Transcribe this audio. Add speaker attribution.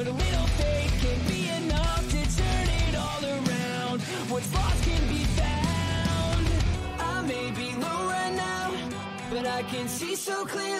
Speaker 1: But a little faith can be enough to turn it all around. What's lost can be found. I may be low right now But I can see so clearly